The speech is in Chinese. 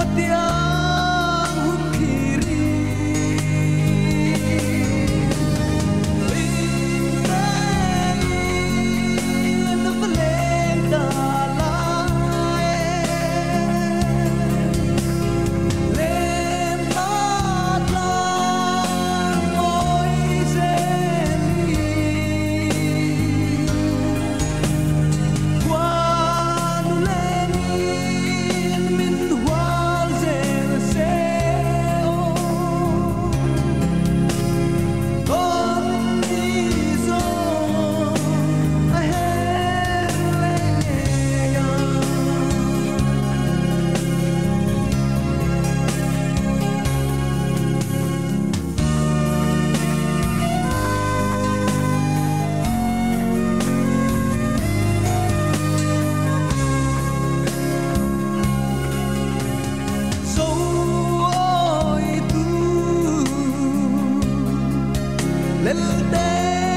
我的爱人 Deus.